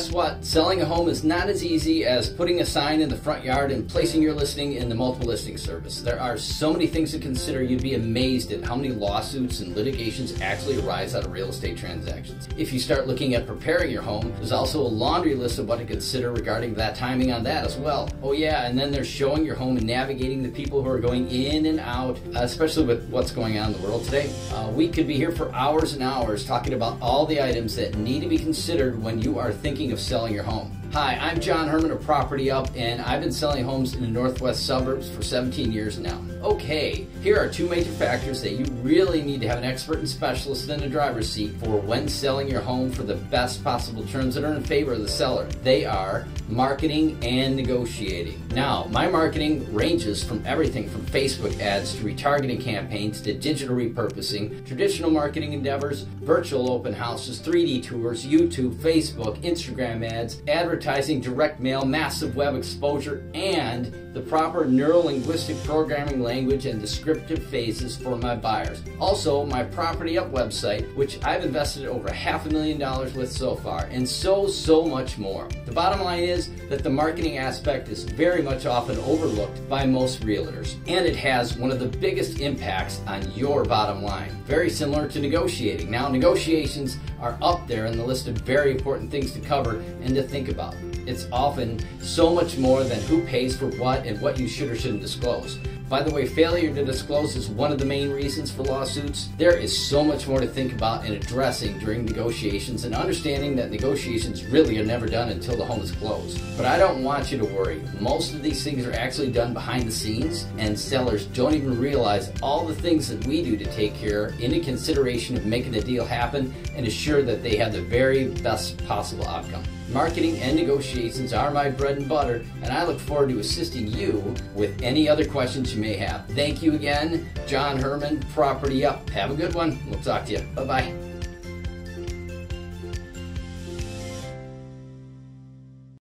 guess what? Selling a home is not as easy as putting a sign in the front yard and placing your listing in the multiple listing service. There are so many things to consider, you'd be amazed at how many lawsuits and litigations actually arise out of real estate transactions. If you start looking at preparing your home, there's also a laundry list of what to consider regarding that timing on that as well. Oh, yeah, and then there's showing your home and navigating the people who are going in and out, especially with what's going on in the world today. Uh, we could be here for hours and hours talking about all the items that need to be considered when you are thinking of selling your home. Hi, I'm John Herman of Property Up, and I've been selling homes in the northwest suburbs for 17 years now. Okay, here are two major factors that you really need to have an expert and specialist in the driver's seat for when selling your home for the best possible terms that are in favor of the seller. They are marketing and negotiating. Now, my marketing ranges from everything from Facebook ads to retargeting campaigns to digital repurposing, traditional marketing endeavors, virtual open houses, 3D tours, YouTube, Facebook, Instagram ads, advertising, direct mail, massive web exposure, and the proper neuro-linguistic programming language and descriptive phases for my buyers. Also, my Property Up website, which I've invested over half a million dollars with so far, and so, so much more. The bottom line is that the marketing aspect is very much often overlooked by most realtors, and it has one of the biggest impacts on your bottom line. Very similar to negotiating. Now, negotiations are up there in the list of very important things to cover and to think about. It's often so much more than who pays for what and what you should or shouldn't disclose. By the way, failure to disclose is one of the main reasons for lawsuits. There is so much more to think about and addressing during negotiations and understanding that negotiations really are never done until the home is closed. But I don't want you to worry. Most of these things are actually done behind the scenes and sellers don't even realize all the things that we do to take care into consideration of making the deal happen and assure that they have the very best possible outcome. Marketing and negotiations are my bread and butter, and I look forward to assisting you with any other questions you may have. Thank you again, John Herman, Property Up. Have a good one. We'll talk to you. Bye bye.